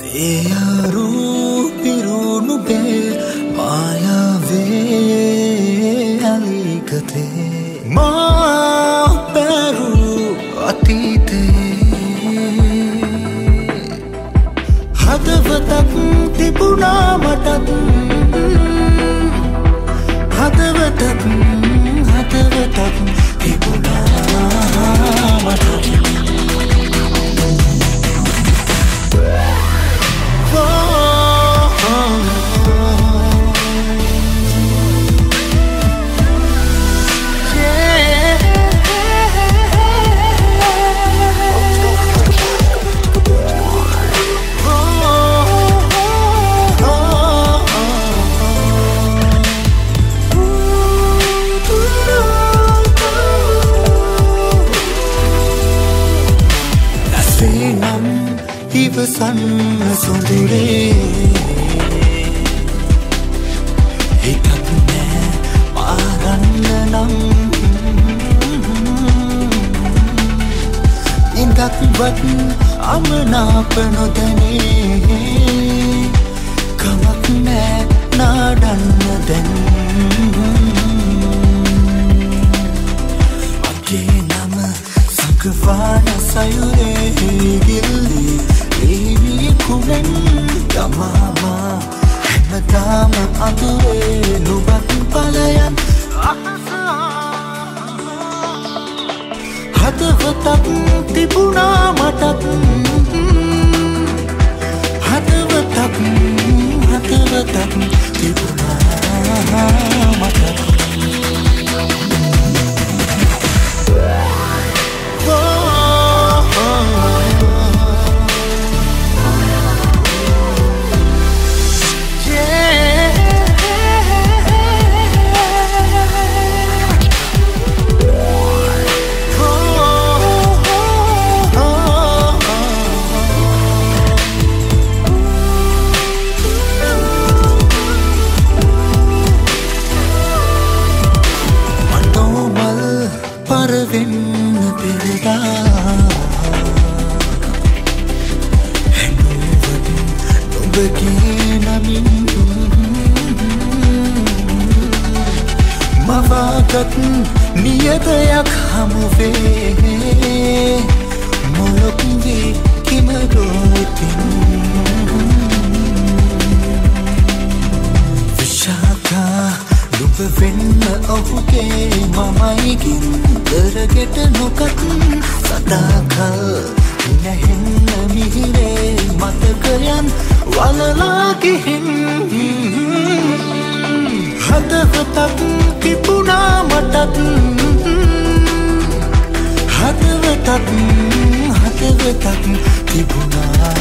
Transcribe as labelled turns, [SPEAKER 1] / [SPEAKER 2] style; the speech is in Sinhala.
[SPEAKER 1] එයාරු පිරුණු බේ මායාවේ අලිකතේ මා පැරු අතීතේ. හදවතක් තිබුණා මටත්. හදවතක් හදවතක්. ඉවසන්න සොඳුරේ හිතත් නෑ පාරන්න නම් ඉඳක්වත් අමනාප නොදැනේ කමක් නෑ නාඩන්න දැන් මගේ නම සකවාන සයුරේ ගිල්ලී කුණෙන් යමාමා හැමදාම අඳුරේ නුබත් පලයන් හදවතක් තිබුණා මටත්. හදවතක් හදවතක් තිබුණා නොබගේ නමින් මවාගත් නියතයක් හමුවේ මොලොක්වේ කිමරෝතින් විශාකා නුබ වෙන්න ඔහුගේ මමයිකින් කරගෙට නොකත් සදාකල් නැහෙන්න මිහිරේ මතකයන්. වලලාගිහින් හදවතක් තිබුණා මටත්. හදවතක් හදවතක් තිබුණා.